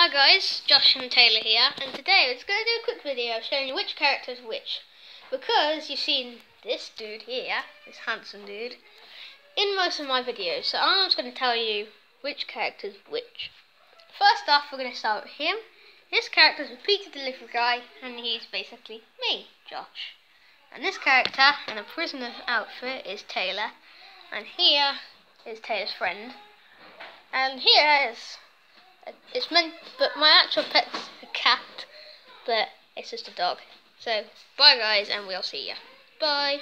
Hi guys, Josh and Taylor here, and today we're just going to do a quick video showing you which character is which. Because you've seen this dude here, this handsome dude, in most of my videos, so I'm just going to tell you which character is which. First off, we're going to start with him. This character is pizza delivery guy, and he's basically me, Josh. And this character in a prisoner outfit is Taylor, and here is Taylor's friend. And here is it's meant, but my actual pet's a cat, but it's just a dog. So, bye guys, and we'll see ya. Bye.